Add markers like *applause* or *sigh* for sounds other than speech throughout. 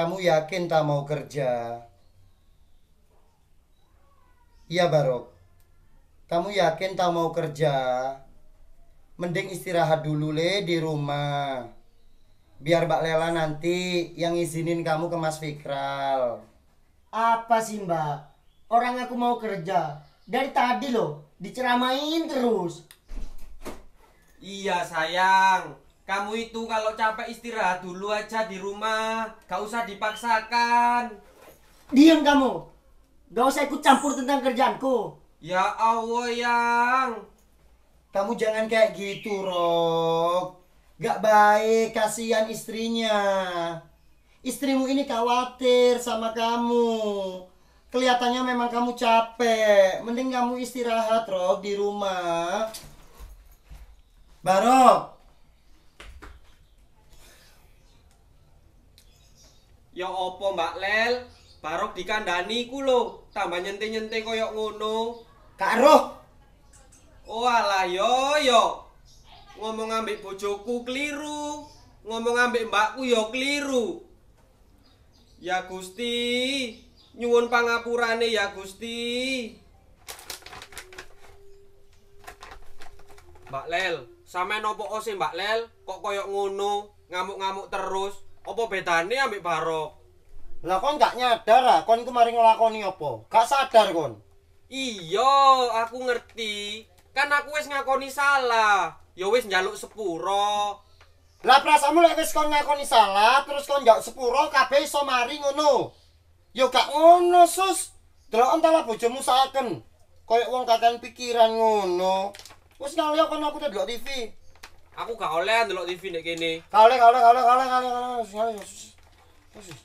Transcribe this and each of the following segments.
Kamu yakin tak mau kerja? Iya Barok, kamu yakin tak mau kerja? Mending istirahat dulu le di rumah. Biar Mbak Lela nanti yang izinin kamu ke Mas Fikral. Apa sih mbak? Orang aku mau kerja. Dari tadi loh, diceramain terus. Iya sayang, kamu itu kalau capek istirahat dulu aja di rumah, gak usah dipaksakan. Diam kamu. Gak usah ikut campur tentang kerjaanku. Ya Allah yang, Kamu jangan kayak gitu, Rok. Gak baik, kasihan istrinya. Istrimu ini khawatir sama kamu. Kelihatannya memang kamu capek. Mending kamu istirahat, Rok, di rumah. Barok, ya opo Mbak Lel, barok dikandani ku lho, tambah nyente-nyente koyok ngono. Kak Roh. Oh alah yo yo, ngomong ambek bojoku keliru, ngomong ambek mbakku yo keliru. Ya Gusti, nyuwun pangapurane ya Gusti. Mbak Lel, sampean opo sih Mbak Lel? Kok koyok ngono, ngamuk-ngamuk terus? Apa bedane ambek Barok? Lah kon gak nyadar ah, kon kemarin ngelakoni apa? Gak sadar kon. Iya, aku ngerti. Kan aku wis ngakoni salah. Ya wis njaluk sepuro. Lah prasamu lek wis kon ngakoni salah, terus kon njak sepuro kabeh iso mari ngono. Yo gak ngono, Sus. Delok entahlah bojomu saken. Kayak wong kakan pikiran ngono. Wis ngalih kon aku delok TV. Aku gak oleh ndelok TV nek kene. Kale kale kale kale kale kale wis ngalih. Sus. Wis, wis.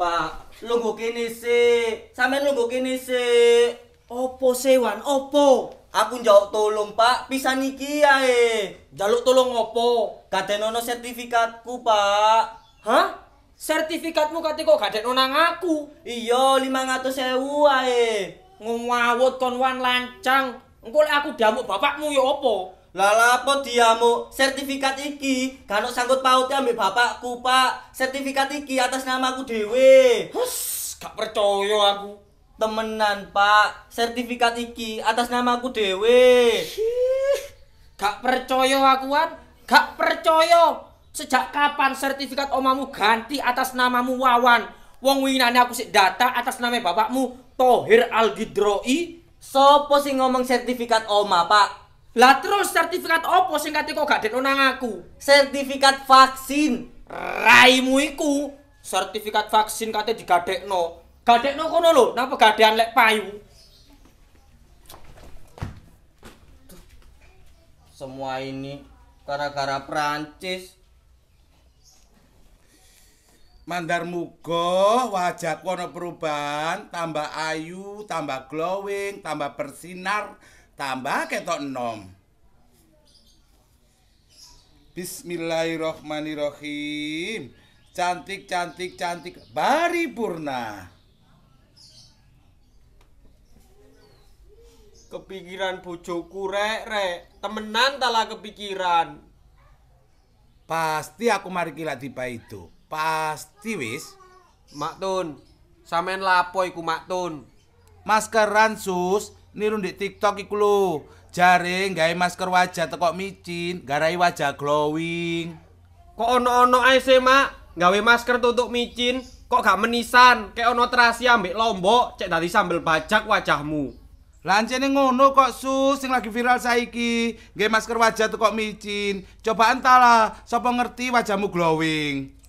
Pak, lungguh kene sik. Sampeyan lungguh kene sik. Opo sewan? Opo? Aku njaluk tolong, Pak. Pisan iki ae. Jaluk tolong opo? Kadenono sertifikatku, Pak. Hah? Sertifikatmu kate kok gak dekno nang aku. Iya, 500.000 ae. Ngawut kon wan lancang. Engko lek aku diamuk bapakmu ya opo? Lah lapo diamu sertifikat iki kan sangkut pautnya ambek bapakku, Pak. Sertifikat iki atas namaku dhewe. Hus, gak percaya aku. Temenan, Pak. Sertifikat iki atas namaku dhewe. Gak percaya aku wan. Gak percaya. Sejak kapan sertifikat omamu ganti atas namamu Wawan? Wong winane aku sik data atas nama bapakmu Tohir Algidroi. Sopo sing ngomong sertifikat oma, Pak? Lah terus sertifikat opo sing kate kok gak dekno nang aku? Sertifikat vaksin. Raimu iku sertifikat vaksin kate digadekno. Gadekno kono lho, nang pegadean lek payu. Semua ini gara-gara Prancis. Mandar muga wajahku ana perubahan, tambah ayu, tambah glowing, tambah bersinar, tambah ketok enom. Bismillahirrahmanirrahim. Cantik, cantik, cantik, paripurna. Kepikiran bojoku rek rek, temenan tala kepikiran. Pasti aku mari kila tiba itu. Pasti wis. Mak Tun, sampean lapo iku Mak Tun? Maskeran sus, niru di TikTok iku lho. Jare gawe masker wajah teko micin, garai wajah glowing. Kok ono-ono ae sih, Mak? Gawe masker tutup micin, kok gak menisan? Kayak ono terasi ambek lombok, cek dadi sambel bajak wajahmu. Lancene ngono kok sus sing lagi viral saiki. Gawe masker wajah teko micin. Coba entahlah sapa ngerti wajahmu glowing.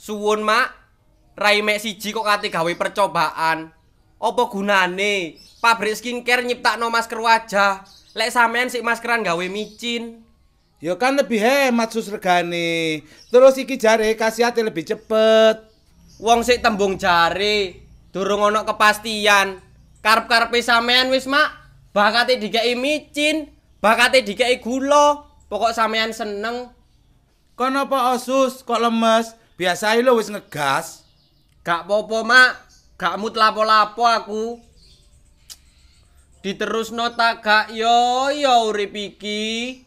Suwun, Mak. Rai mek siji kok kate gawe percobaan. Apa gunane? Pabrik skincare nyiptakno masker wajah. Lek sampean sik maskeran gawe micin. Ya kan lebih hemat sus regane. Terus iki jare khasiate lebih cepet. Wong sik tembung jare, durung ono kepastian. Karep-karepe sampean wis, Mak. Bakate dikeki micin, bakate dikeki gula. Pokok sampean seneng. Kon apa osus kok lemes? Biasae lo wis ngegas. Gak popo, Mak. Gak mut lapo-lapo aku. Diterusno tak gak yo yo urip iki.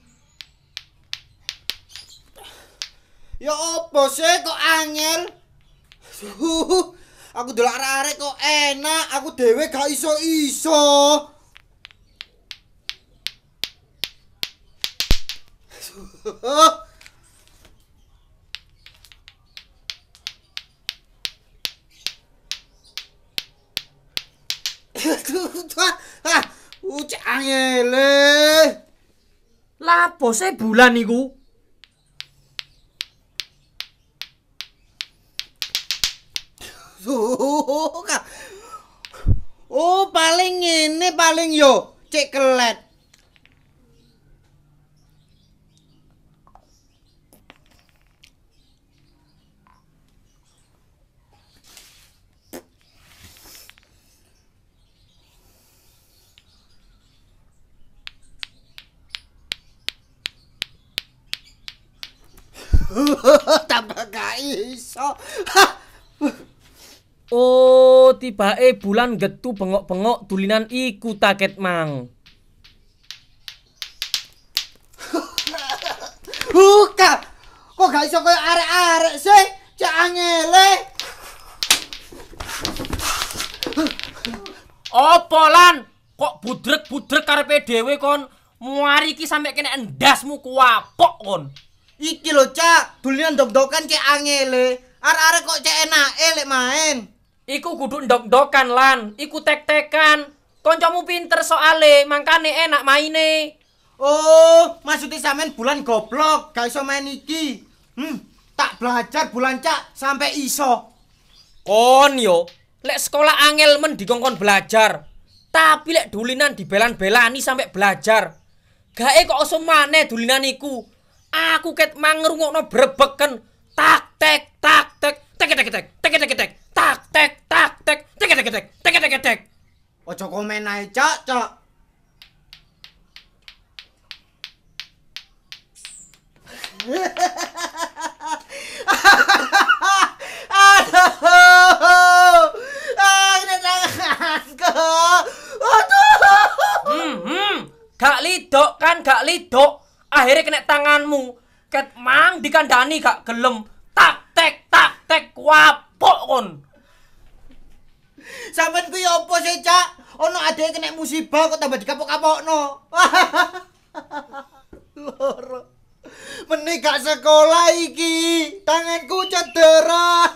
Ya apa sih kok angel? Aku delok arek-arek kok enak, aku dhewe gak iso-iso. Ah, ucap angele. Lapo sih bulan iku? Oh, paling ngene paling yo cek kelet. *laughs* Tambah gak iso. *laughs* Oh, tibake bulan getu bengok-bengok dulinan iku taket mang. *laughs* Buka. Kok gak iso koyo arek-arek sih? Cek angele. Opo lan? Kok budrek-budrek karepe dhewe kon muari iki sampe kena endasmu kuapok kon. Iki lho, Cak. Dulinan dok-dokan cek angele. Arek-arek kok cek enake lek main. Iku kudu ndok-ndokan lan, iku tek-tekan. Koncomu pinter soale, mangkane enak maine. Oh, maksudnya sampean bulan goblok, gak iso main iki. Hmm, tak belajar bulan cak sampai iso. Kon yo, lek sekolah angel men dikongkon belajar. Tapi lek dulinan dibelan-belani sampe belajar. Gae kok oso maneh dulinan iku. Aku ket mangrungokno brebeken tak tek tak tek tek tek tek tek tek tek tak tek tak tek tek tek tek tek tek tek Ojo komen ae. Aduh. Ah, ini tanganku. Aduh. Hmm, hmm, gak lidok kan gak lidok. Akhirnya kena tanganmu. Ket mang dikandani gak gelem. Tak tek tak tek wapok kon. Sampeyan kuwi opo sih, Cak? Ono adeke kena musibah kok tambah dikapok-kapokno. *laughs* Loro. Meneh gak sekolah iki. Tanganku cedera.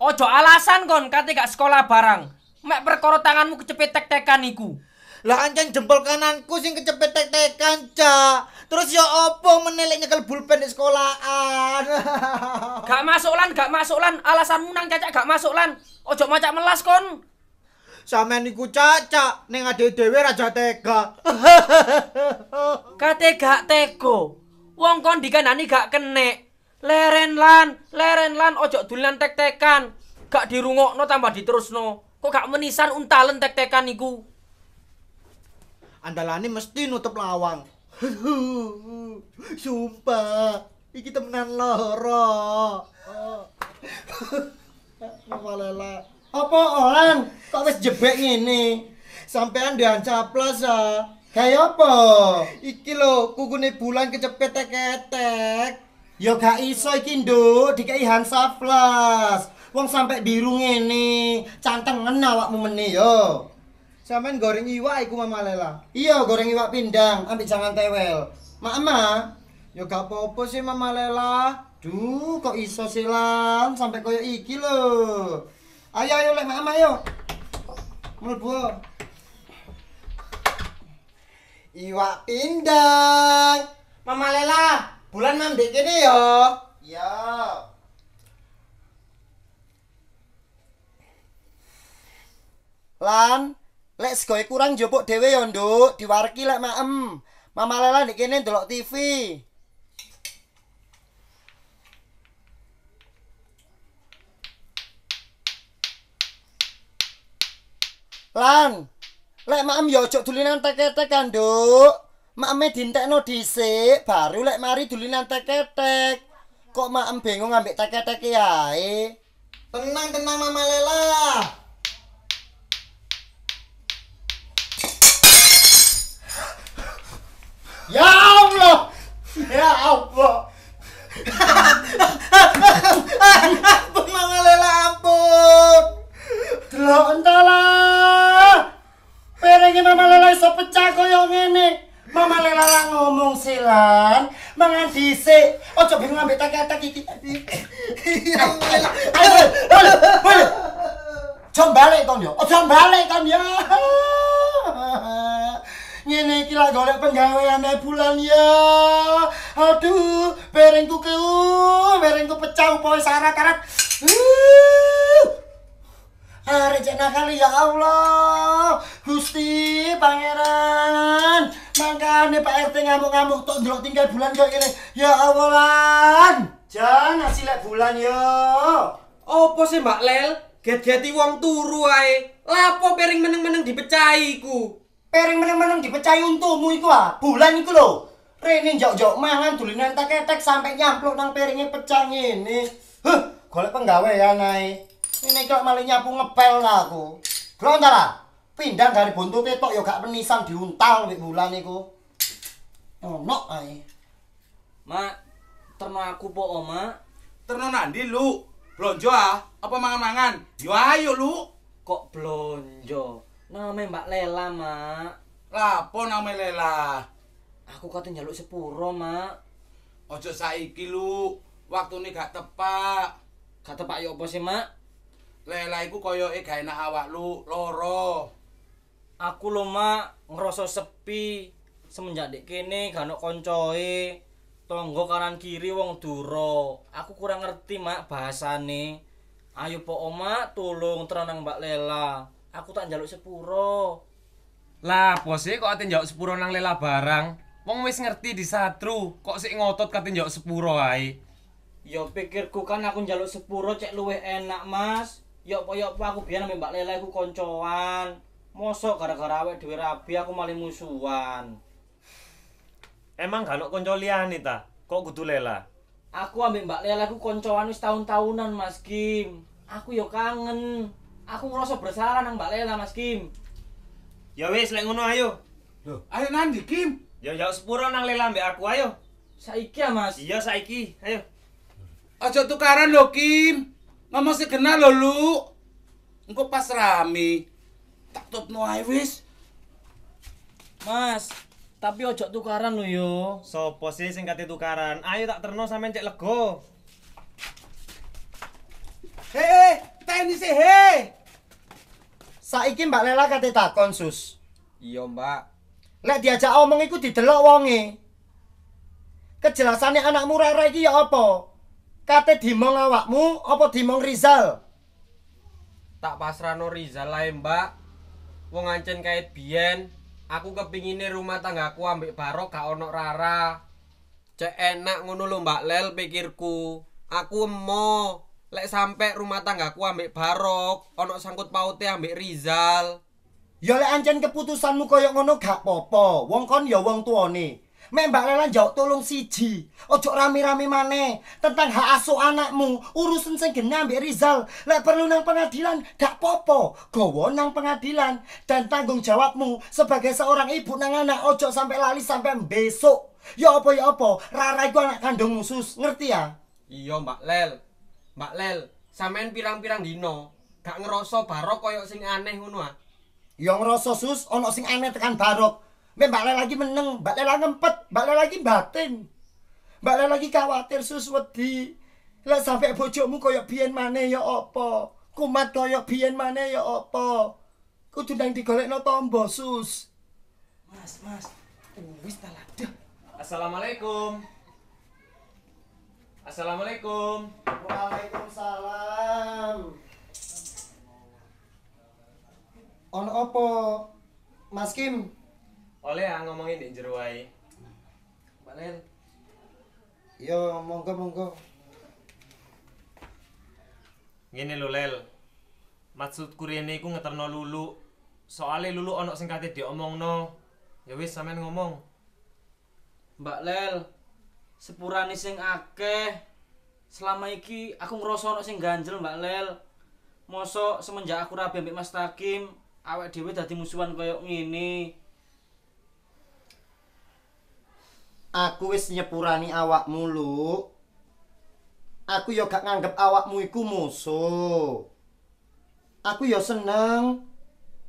*laughs* Ojo alasan kon kate gak sekolah barang. Mek perkara tanganmu kecepet tek-tekan iku. Lah ancen jempol kananku sing kecepet tek-tekan, Cak. Terus ya opo meneh lek nyekel bulpen di sekolahan. *laughs* Gak masuk lan, gak masuk lan. Alasanmu nang cacak gak masuk lan. Ojo macak melas kon. Sampeyan iku cacak ning ade dhewe raja tega. *laughs* Kate gak tego. Wong kon dikandani gak kenek. Leren lan, leren lan ojo dulinan tek-tekan. Gak dirungokno tambah diterusno. Kok gak menisan untalen tek-tekan iku. Andalane mesti nutup lawang. *laughs* Sumpah, iki temenan loro. *laughs* Mama Lela. Apa orang kok wis jebek ngene? Sampean diancaplas ah. Kayak apa? Iki lho, kukune bulan kecepet tek-tek. Ya gak iso iki, Nduk, dikai Hansaplas. Wong sampe biru ngene, cantengen awakmu meneh yo. Sampeyan goreng iwak iku Mama Lela. Iya, goreng iwak pindang, ambil jangan tewel. Mama, ya gak apa-apa sih Mama Lela. Duh, kok iso sih lan sampai koyo iki lho. Ayo ayo lek Mama ayo. Mlebu. Iwak pindang. Mama Lela, bulan mandek kene yo. Iya. Lan, lek segoe kurang njupuk dhewe yo, Nduk. Diwareki lek maem. Mama Lela ndek kene ndelok TV. Lan, lek maem yo ojo dulinan tek-tek kan, Nduk. Maeme dintekno dhisik, baru lek mari dulinan tek-tek. Kok maem bingung ambek tek-tek ae? Tenang, tenang Mama Lela. Ya Allah. Ya Allah. Ampun Mama Lela ampun. Delok entahlah. Perenge Mama Lela iso pecah koyo ngene. Mama Lela lah ngomong silan, mangan dhisik. Ojo bingung ambek tak-tak iki. Ya. Ayo, balik. Jom balik kon yo. Ojo balik kon yo. Ngene iki lak golek penggaweane bulan ya. Aduh, perengku ke perengku pecah poe syarat-syarat. Uh. Arek cek nakal ya Allah. Gusti Pangeran. Makane Pak RT ngamuk-ngamuk tok ndelok tinggal bulan kok ngene. Ya Allah. Jangan ngasih lek bulan yo. Opo sih Mbak Lel? Get-geti wong turu ae. Lapo piring meneng-meneng dipecahi ku? Pereng meneng-meneng dipecahi untumu iku ah. Bulan iku lho. Rene njok-njok mangan dulinan tak-tek sampai nyampluk nang piringnya pecah ngene. Huh, golek penggawean ae. Ini kok malah nyapu ngepel lah aku. Ta lah. Pindang dari buntute tok ya gak penisan diuntal nek bulan iku. Ono ae. Mak, terno aku po, Oma. Terno nandi lu? Blonjo ah? Apa mangan-mangan? Yo ayo lu. Kok blonjo? Namanya Mbak Lela, Mak. Lapo name Lela? Aku kate njaluk sepuro, Mak. Ojo saiki lu. Waktune gak tepak. Kata Pak Yopo sih, Mak. Lela iku koyoke gak enak awak lu, loro. Aku lho, Mak, ngerasa sepi. Semenjak dek kene gak ono koncoe. Tonggo kanan kiri wong duro. Aku kurang ngerti, Mak, bahasane. Ayo po, Oma, tolong teranang Mbak Lela. Aku tak njaluk sepuro. Lah, bose kok ate njok sepuro nang lela barang. Wong wis ngerti di satru, kok sik ngotot kate njok sepuro ae. Ya pikirku kan aku njaluk sepuro cek luwih enak, Mas. Ya apa ya apa aku biyen ambek Mbak Lela iku koncoan. Mosok gara-gara awake dhewe rabi aku malah musuhan. Emang gak ono kanca liyane ta? Kok kudu lela? Aku ambek Mbak Lela iku koncoan wis tahun-tahunan, Mas Kim. Aku yo kangen. Aku ngerasa bersalah nang Mbak Lela, Mas Kim. Ya wis lek ngono ayo. Loh, ayo nandi Kim. Ya ya sepuro nang lela mbek aku ayo. Saiki ya, Mas. Iya saiki, ayo. Ojo tukaran lho Kim. Ngomong segenah lho lu. Engko pas rame. Tak tutno ae wis. Mas, tapi ojo tukaran lho yo. Sopo sih sing kate tukaran? Ayo tak terno sampean cek lego. Hei, tenis sih hei. Saiki Mbak Lela kate takon sus. Iya, Mbak. Lek diajak omong iku didelok wonge. Kejelasane anakmu Rara iki ya apa? Kate dimong awakmu apa dimong Rizal? Tak pasrano Rizal lae, Mbak. Wong ancen kait biyen, aku kepingine rumah tanggaku ambek Barok gak ono Rara. Cek enak ngono lho Mbak Lel pikirku. Aku emo lek sampe rumah tanggaku ambek Barok, ono sangkut paute ambek Rizal. Ya lek ancen keputusanmu koyo ngono gak popo. Wong kon ya wong tuane. Mek Mbak Lela njawab tolong siji. Ojo rame-rame maneh tentang hak asuh anakmu. Urusan sing gene ambek Rizal. Lek perlu nang pengadilan gak popo. Gowo nang pengadilan dan tanggung jawabmu sebagai seorang ibu nang anak ojo sampai lali sampai besok. Ya apa ya apa, Rara iku anak kandungmu sus, ngerti ya? Iya, Mbak Lel. Mbak Lel, sampean pirang-pirang dino gak ngerasa Barok koyo sing aneh ngono ah. Ya ngerasa sus, ono sing aneh tekan barok. Mbak Mbak Lela lagi meneng, Mbak Lela ngempet, Mbak Lela lagi batin. Mbak Lela lagi khawatir sus wedi. Lah sampai bojomu koyo biyen maneh ya apa? Kumat koyo biyen maneh ya apa? Kudu nang digolekno tombo sus. Mas, Mas. Wis ta lah. Assalamualaikum. Assalamualaikum. Waalaikumsalam. Ono apa? Mas Kim, Oleh ah ngomongin di jero wae. Mbak Lel. yo monggo monggo. Ngene lho Lel. Maksudku rene iku ngeterno Lulu. Soale Lulu ono sing kate diomongno. Ya wis sampean ngomong. Mbak Lel. Sepurane sing akeh. Selama iki aku ngerasa ono sing ganjel, Mbak Lel. Mosok semenjak aku rabi ambek Mas Takim, awake dhewe dadi musuhan koyo ngene. Aku wis nyepurani awakmu, Lu. Aku yo gak nganggep awakmu iku musuh. Aku yo seneng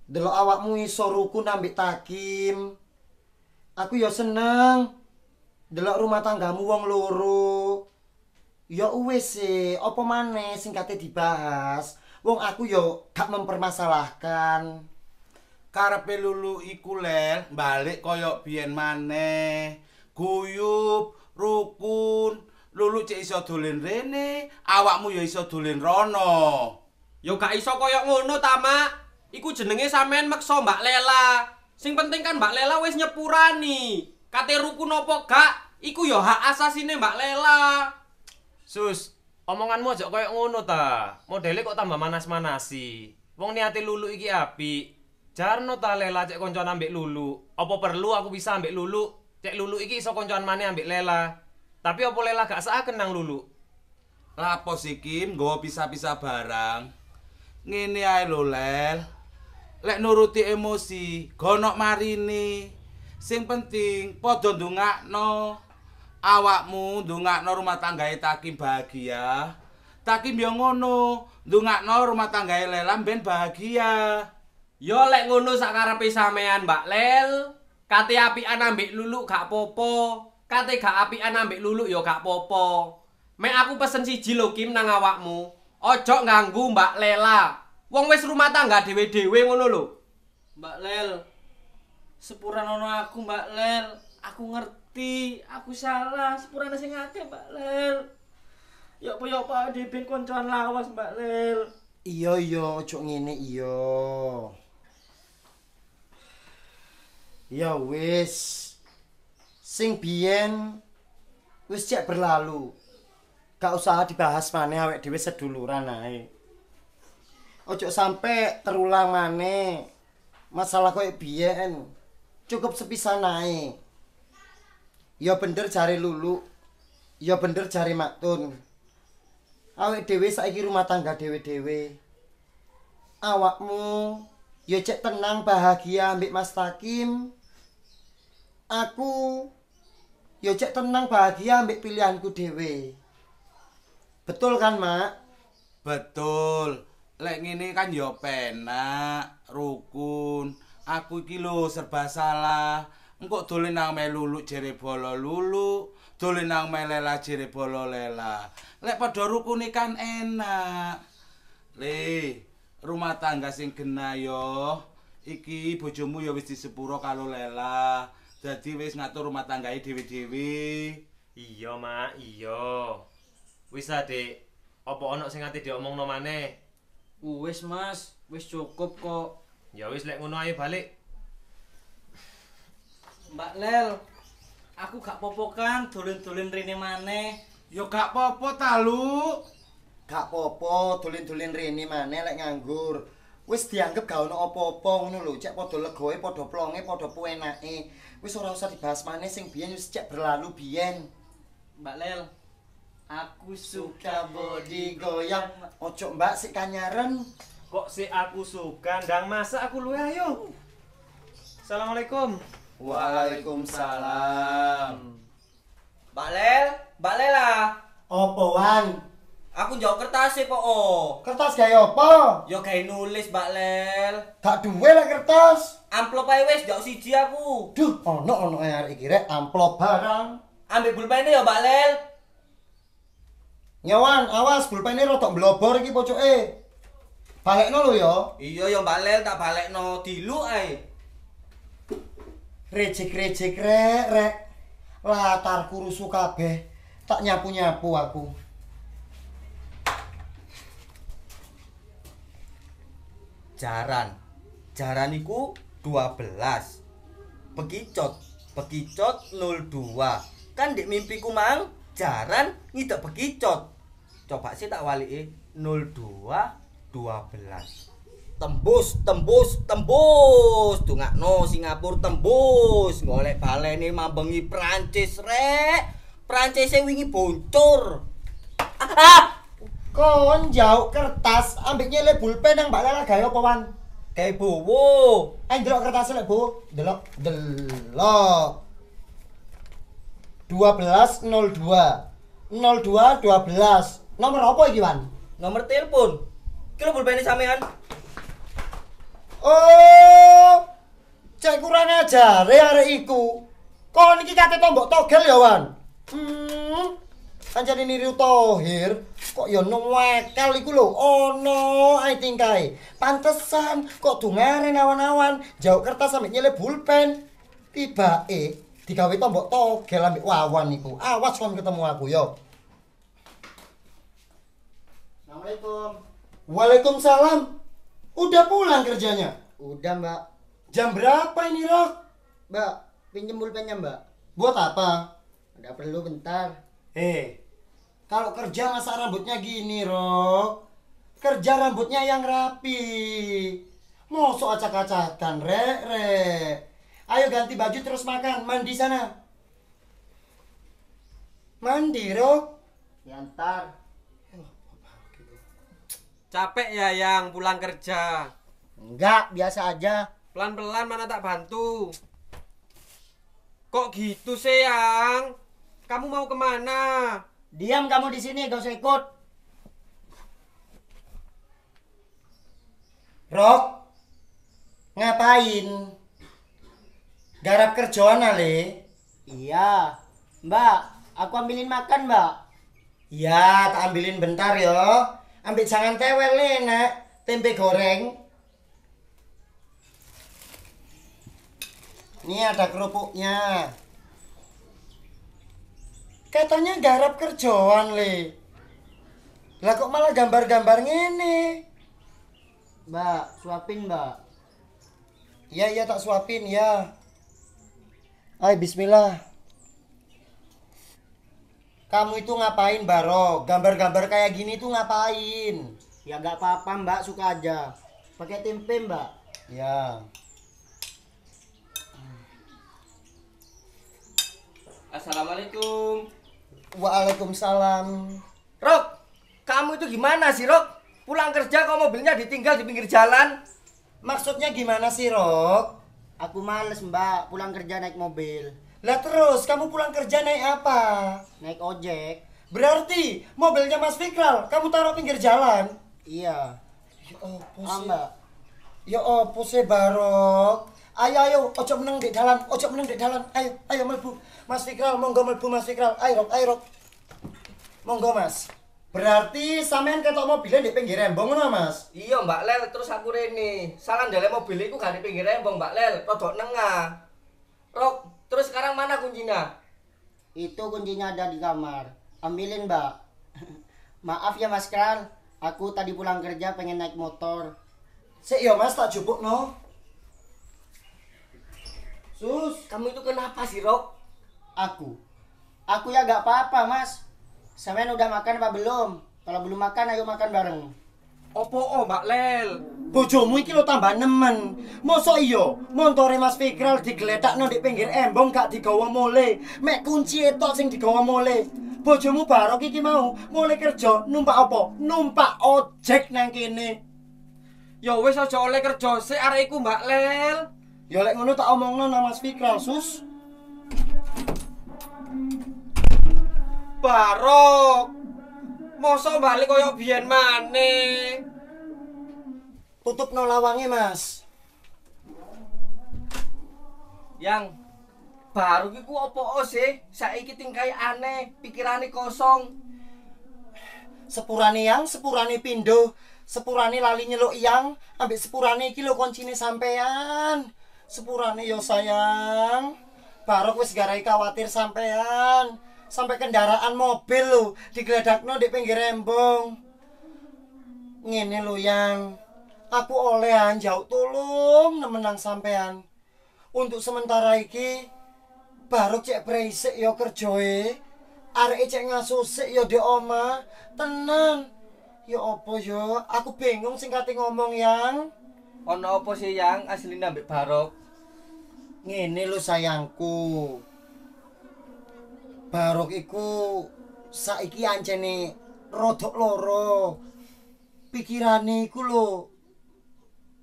delok awakmu iso rukun ambek takim. Aku yo seneng delok rumah tanggamu wong loro. Ya wis sih, apa maneh sing kate dibahas. Wong aku yo gak mempermasalahkan. Karepe lulu iku lel balik koyok biyen maneh. Guyub, rukun, lulu cek iso dolen rene, awakmu ya iso dolen rono. Yo gak iso koyo ngono ta, Mak. Iku jenenge sampean meksa Mbak Lela. Sing penting kan Mbak Lela wis nyepurani. Kate rukun apa gak, iku yo hak asasine Mbak Lela. Sus, omonganmu aja koyo ngono ta. Modele kok tambah manas-manasi. Wong niate lulu iki apik. Jarno ta Lela cek koncoan ambek lulu. Apa perlu aku bisa ambek lulu? Cek lulu iki iso koncoan maneh ambek Lela. Tapi apa Lela gak saken nang lulu? Lapo sih Kim, nggawa pisah-pisah barang. Ngene ae lho lel. Lek nuruti emosi, gonok marini. Sing penting padha ndongakno. Awakmu ndongakno rumah tanggae Takim bahagia. Takim yo ngono, ndongakno rumah tanggae Lela ben bahagia. Yo lek ngono sakarepe sampean Mbak Lel. Kate apian ambek Lulu gak popo. Kate gak apian ambek Lulu yo gak popo. Mek aku pesen siji lho Kim nang awakmu. Ojo ganggu Mbak Lela. Wong wis rumah tangga dhewe-dhewe ngono lho. Mbak Lel. Sepuran ono aku, Mbak Lel. Aku ngerti, aku salah. Sepurane sing akeh, Mbak Lel. Ya apa ya apa ben koncoan lawas, Mbak Lel. Iya iya, ojo ngene iya. Ya wis. Sing biyen wis cek berlalu. Gak usah dibahas maneh awek dhewe seduluran ae. Ojo sampe terulang maneh. Masalah koyo biyen. Cukup sepisan ae. Ya bener jare Lulu. Ya bener jare Maktun. awake dhewe saiki rumah tangga dhewe-dhewe. Awakmu ya cek tenang bahagia ambek Mas Takim. Aku ya cek tenang bahagia ambek pilihanku dhewe. Betul kan, Mak? Betul. Lek ngene kan yo penak, rukun. Aku iki lho serba salah. Engko dolen nang melulu jere bolo lulu, dolen nang melela jere bolo lela. Lek padha rukun kan enak. Le, rumah tangga sing gena yo. Iki bojomu ya wis disepuro karo Lela. Dadi wis ngatur rumah tanggae dhewe-dhewe. Iya, Mak, iya. Wis ah, Dik. Apa ana sing ate diomongno maneh? Wis, Mas. Wis cukup kok. Ya wis lek ngono ayo balik. Mbak Lel. Aku gak popo kan dolen-dolen rene maneh. Yo gak apa-apa ta, Lu. Gak popo dolen-dolen rene maneh lek nganggur. Wis dianggep gak ono apa-apa ngono lho, cek padha legoe, padha plonge, padha puenake. Wis ora usah dibahas maneh sing biyen wis cek berlalu biyen. Mbak Lel. Aku Suka body goyang. Ojo Mbak sik kanyaren. Kok si aku suka ndang masa aku luwe ayo. Assalamualaikum. Waalaikumsalam. Mbak Lel, Mbak Lela. Opo wan? Aku njawab kertas e, po. Kertas gawe apa? Yo gawe nulis, Mbak Lel. Gak duwe lah kertas. Amplop ae wis njawab siji aku. Duh, ono ono arek iki rek amplop barang. Ambil pulpene ya, Mbak Lel. Nyawan, awas pulpene rodok blobor iki pocoke. Balekno lho ya. Iya ya Mbak Lel tak balekno dilu ae. Rejek-rejek rek, rek. Latarku rusuh kabeh. Tak nyapu-nyapu aku. Jaran. Jaran iku 12. Bekicot. Bekicot 02. Kan di mimpiku mang jaran ngidok bekicot. Coba sih tak walike 02 12. Tembus, tembus, tembus. Dungakno Singapura tembus. Golek balene mambengi Prancis rek. Prancis wingi boncur. Ah! Kon jauh kertas, ambek nyele pulpen nang Mbak Lela gawe apa wan? Kayak bowo. Ayo ndelok kertas lek, Bu. Delok, delok. 12 02 02 12 nomor apa iki Wan Nomor telepon. Ki lho pulpene sampean. oh cek kurang ajar arek iku. Kon iki kate tombok togel ya Wan? Hmm Anjane niru tohir. Kok ya nowekal iku lho? Ono ae tingkae pantesan kok dungaren awan-awan jauh kertas sampe nyele pulpen. Tibake digawe tombok togel ambek wawan iku. Awas kon ketemu aku yo. Assalamualaikum. Waalaikumsalam udah pulang kerjanya Udah mbak. jam berapa ini Rok Mbak, pinjem pulpennya mbak. buat apa Ada perlu bentar. Eh, kalau kerja masa rambutnya gini, Rok. Kerja rambutnya yang rapi. Mosok acak-acakan, rek, rek. Ayo ganti baju terus makan, mandi sana. Mandi, Rok. Ya ntar. Capek ya yang pulang kerja. Enggak, biasa aja. Pelan-pelan mana tak bantu. Kok gitu sih yang? Kamu mau ke mana? Diam kamu di sini, gak usah ikut. Rok. Ngapain? Garap kerjaan ale. Iya. Mbak, aku ambilin makan mbak. Ya, tak ambilin bentar yo. Ambil jangan tewel nih, nak. Tempe goreng. Ini ada kerupuknya. Katanya garap kerjaan, Le. Lah kok malah gambar-gambar ngene? Mbak, suapin mbak. Iya, iya tak suapin, ya. Ay, bismillah. Kamu itu ngapain, Baro? Gambar-gambar kayak gini tuh ngapain? Ya nggak apa-apa mbak, suka aja. Pakai tempe mbak. Ya. Assalamualaikum. Waalaikumsalam. Rok, kamu itu gimana sih, Rok? Pulang kerja kok mobilnya ditinggal di pinggir jalan? Maksudnya gimana sih, Rok? Aku males mbak, pulang kerja naik mobil. Lah terus, kamu pulang kerja naik apa? Naik ojek. Berarti mobilnya Mas Fikral kamu taruh pinggir jalan. Iya. Ya opo sih? mbak. Ya opo sih, Barok? Ayo ayo, ojo meneng di dalan, ojo meneng di dalan. Ayo, ayo mlebu. Mas Fikral, monggo mlebu Mas Fikral. Ayo, Rok, ayo, Rok. Monggo, Mas. Berarti sampean ketok mobilnya di pinggir rembong ngono, Mas? Iya, Mbak Lel, terus aku rene. Salah ndele mobil iku gak di pinggir rembong, Mbak Lel, rodok nengah. Rok, terus sekarang mana kuncinya? Itu kuncinya ada di kamar. Ambilin mbak. *laughs* Maaf ya mas Kral. Aku tadi pulang kerja pengen naik motor. Sik yo, Mas, tak jupuk no. Sus, Kamu itu kenapa sih, Rok? Aku. Aku ya gak apa-apa mas. Sampean udah makan apa belum? Kalau belum makan ayo makan bareng. Opo oh, Mbak Lel? Bojomu iki lo tambah nemen. Mosok iya, montore Mas Fikral digeletakno di pinggir embong gak digawa mole. Mek kunci etok sing digawa mole. Bojomu barok iki mau mulai kerja numpak apa? Numpak ojek nang kene. Ya wis aja oleh kerja sik arek iku Mbak Lel. Ya lek ngono tak omongno nang Mas Fikral, sus. Barok. Mosok balik koyo biyen maneh. Tutup no lawange, Mas. Yang baru iku opo sih? Saiki tingkai aneh, pikirane kosong. Sepurane yang, sepurane pindo, sepurane lali nyeluk yang, ambek sepurane iki lho koncine sampean. Sepurane yo sayang. Barok wis garai khawatir sampean. Sampai kendaraan mobil lho digledakno di pinggir rembong. Ngene lho yang. Aku oleh anjau tolong nemenang sampean. Untuk sementara iki Barok cek berisik yo kerjoe. Arek cek ngasusik yo di oma. Tenang. Ya apa yo? Aku bingung sing kate ngomong yang. Ono opo sih yang asline ambek Barok? Ngene lho sayangku. Barok iku saiki ancene rodok loro. Pikirane iku lho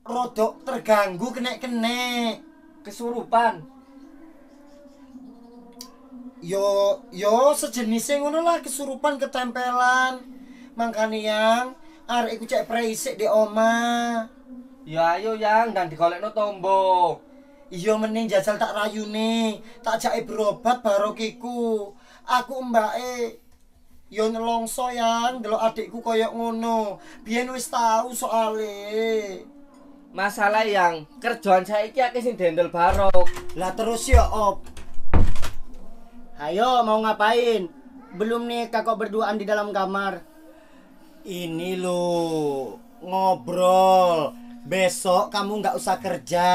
rodok terganggu kenek-kenek. Kesurupan. Yo yo sejenisnya ngono lah kesurupan ketempelan. Makane yang arek iku cek preisik di oma. Ya ayo yang dan digolekno tombo. Iya mending jajal tak rayune, tak jake berobat barokiku. Aku mbake yo nelongso yang delok adikku koyok ngono. Biyen wis tau soale. Masalah yang kerjaan saiki akeh sing dendel barok. Lah terus ya op. Ayo mau ngapain? Belum nih kakak berduaan di dalam kamar. Ini lo ngobrol. Besok kamu nggak usah kerja.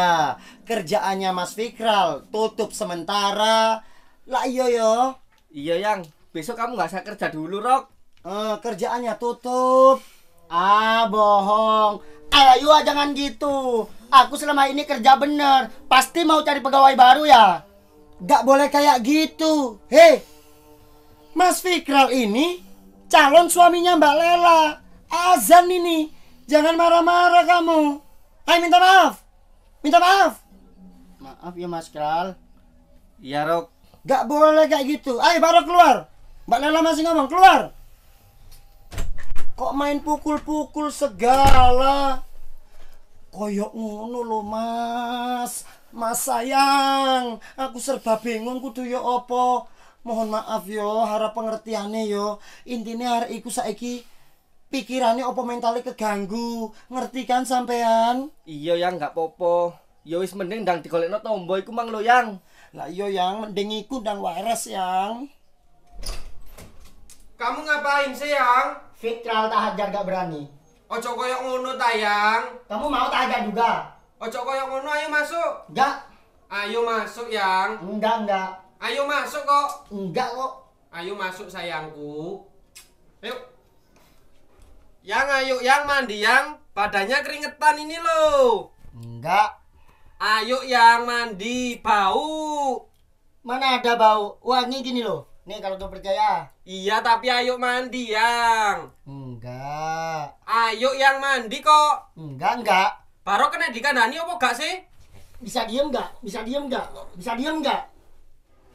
Kerjaannya Mas Fikral tutup sementara. Lah iya yo. Iya yang, besok kamu nggak usah kerja dulu Rok. Eh, kerjaannya tutup. Ah, bohong. Ayo jangan gitu. Aku selama ini kerja bener. Pasti mau cari pegawai baru ya. Gak boleh kayak gitu. Hei, Mas Fikral ini calon suaminya Mbak Lela. Azan ini. Jangan marah-marah kamu. Ayo minta maaf. Minta maaf. Maaf ya Mas Kral. Iya Rok. Gak boleh kayak gitu. Ayo baru keluar. Mbak Lela masih ngomong keluar. Kok main pukul-pukul segala? Koyok ngono lo mas. Mas sayang, aku serba bingung kudu yo opo. Mohon maaf yo, harap pengertiannya yo. Intinya hari iku saiki pikirannya opo mentalnya keganggu. Ngerti kan sampean? Iya yang nggak popo. Ya wis mending ndang digolekno tombo iku mang lo yang. Lah iyo yang mending iku ndang waras yang. Kamu ngapain sih yang? Fitral tak hajar gak berani. Ojo koyok ngono tayang. Kamu mau tak hajar juga? Ojo koyok ngono ayo masuk. Enggak. Ayo masuk yang. Enggak, enggak. Ayo masuk kok. Enggak kok. Ayo masuk sayangku. Ayo. Yang ayo yang mandi yang badannya keringetan ini loh. Enggak. Ayo yang mandi bau. Mana ada bau? Wangi gini loh. Nih kalau kau percaya. Iya tapi ayo mandi yang. Enggak. Ayo yang mandi kok. Enggak, enggak. Baru kena dikandani apa gak sih? Bisa diem enggak? Bisa diem enggak? Bisa diem enggak?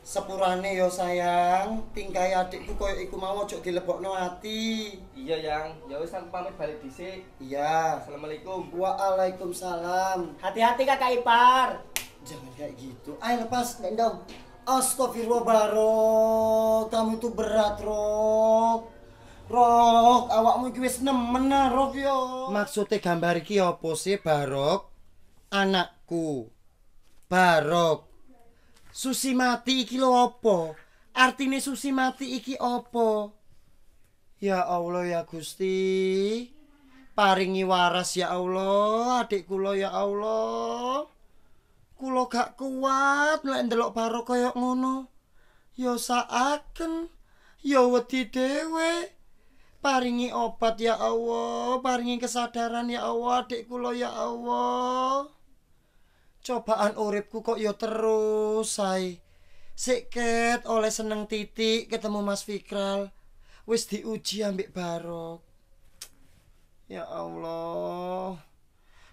Sepurane yo sayang, tingkai adikku koyo iku mau ojo dilebokno ati. Iya yang. Ya wis aku pamit balik dhisik. Iya. Assalamualaikum. Waalaikumsalam. Hati-hati kakak ipar. Jangan kayak gitu. Ayo lepas, gendong. Astagfirullah barok. Kamu itu berat, Rok. Rok, awakmu iki wis nemen Rok yo. Maksudnya gambar iki apa sih, Barok? Anakku. Barok. Susi mati iki lho apa? Artine susi mati iki apa? Ya Allah ya Gusti. Paringi waras ya Allah, adik kula ya Allah. Kula gak kuat lek ndelok baro kaya ngono. Ya saaken, ya wedi dhewe. Paringi obat ya Allah, paringi kesadaran ya Allah, adik kula ya Allah. Cobaan uripku kok ya terus, say. Siket oleh seneng titik ketemu Mas Fikral. Wis diuji ambek Barok. Ya Allah.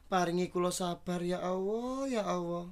Paringi kula sabar ya Allah, ya Allah.